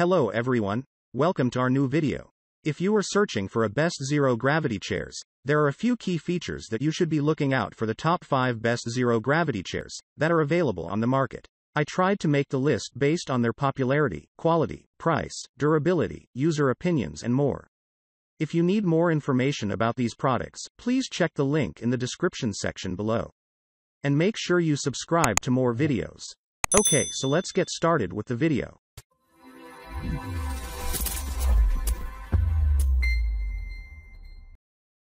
Hello everyone, welcome to our new video. If you are searching for a best zero gravity chairs, there are a few key features that you should be looking out for the top 5 best zero gravity chairs that are available on the market. I tried to make the list based on their popularity, quality, price, durability, user opinions and more. If you need more information about these products, please check the link in the description section below. And make sure you subscribe to more videos. Okay, so let's get started with the video.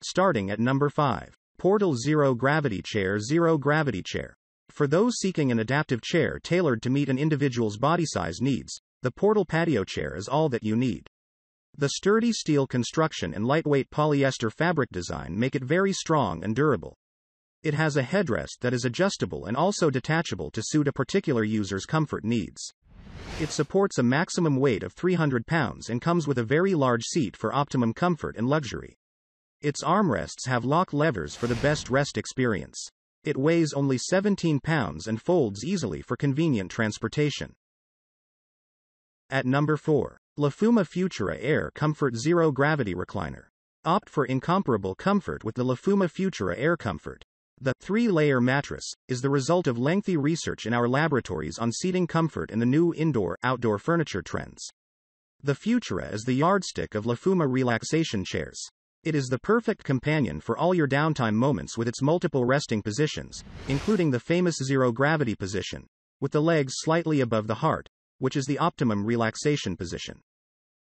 Starting at number 5. Portal Zero Gravity Chair Zero Gravity Chair. For those seeking an adaptive chair tailored to meet an individual's body size needs, the Portal Patio Chair is all that you need. The sturdy steel construction and lightweight polyester fabric design make it very strong and durable. It has a headrest that is adjustable and also detachable to suit a particular user's comfort needs. It supports a maximum weight of 300 pounds and comes with a very large seat for optimum comfort and luxury. Its armrests have lock levers for the best rest experience. It weighs only 17 pounds and folds easily for convenient transportation. At number 4. Lafuma Futura Air Comfort Zero Gravity Recliner. Opt for incomparable comfort with the Lafuma Futura Air Comfort. The three layer mattress is the result of lengthy research in our laboratories on seating comfort and the new indoor outdoor furniture trends. The Futura is the yardstick of Lafuma relaxation chairs. It is the perfect companion for all your downtime moments with its multiple resting positions, including the famous zero gravity position, with the legs slightly above the heart, which is the optimum relaxation position.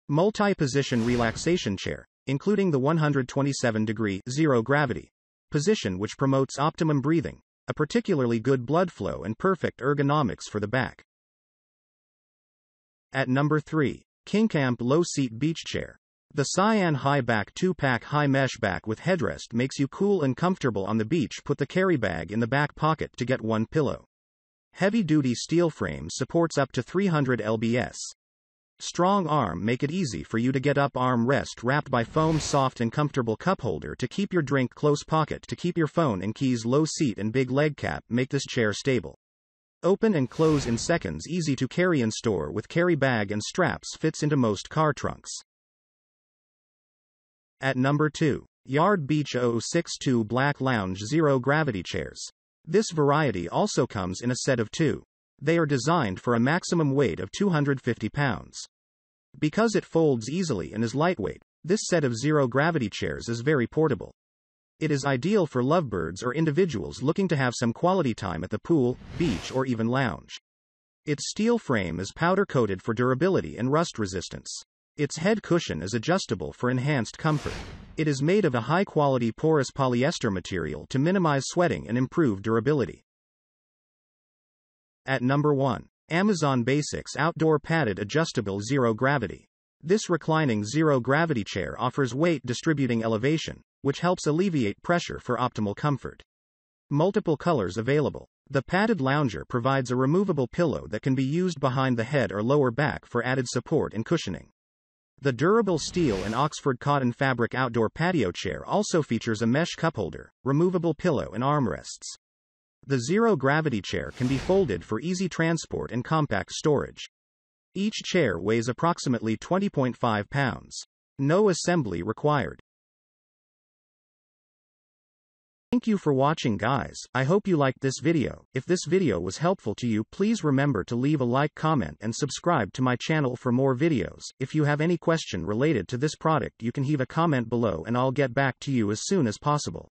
Multi position relaxation chair, including the 127 degree zero gravity position which promotes optimum breathing, a particularly good blood flow and perfect ergonomics for the back. At number 3, KingCamp Low Seat Beach Chair. The Cyan High Back 2-pack high mesh back with headrest makes you cool and comfortable on the beach. Put the carry bag in the back pocket to get one pillow. Heavy-duty steel frame supports up to 300 lbs. Strong arm make it easy for you to get up arm rest wrapped by foam soft and comfortable cup holder to keep your drink close pocket to keep your phone and keys low seat and big leg cap make this chair stable. Open and close in seconds easy to carry and store with carry bag and straps fits into most car trunks. At number 2. Yard Beach 062 Black Lounge Zero Gravity Chairs. This variety also comes in a set of two. They are designed for a maximum weight of 250 pounds. Because it folds easily and is lightweight, this set of zero gravity chairs is very portable. It is ideal for lovebirds or individuals looking to have some quality time at the pool, beach, or even lounge. Its steel frame is powder coated for durability and rust resistance. Its head cushion is adjustable for enhanced comfort. It is made of a high quality porous polyester material to minimize sweating and improve durability. At number 1. Amazon Basics Outdoor Padded Adjustable Zero Gravity. This reclining zero gravity chair offers weight distributing elevation, which helps alleviate pressure for optimal comfort. Multiple colors available. The padded lounger provides a removable pillow that can be used behind the head or lower back for added support and cushioning. The durable steel and Oxford cotton fabric outdoor patio chair also features a mesh cup holder, removable pillow and armrests. The zero gravity chair can be folded for easy transport and compact storage. Each chair weighs approximately 20.5 pounds. No assembly required. Thank you for watching guys, I hope you liked this video. If this video was helpful to you please remember to leave a like comment and subscribe to my channel for more videos. If you have any question related to this product you can leave a comment below and I'll get back to you as soon as possible.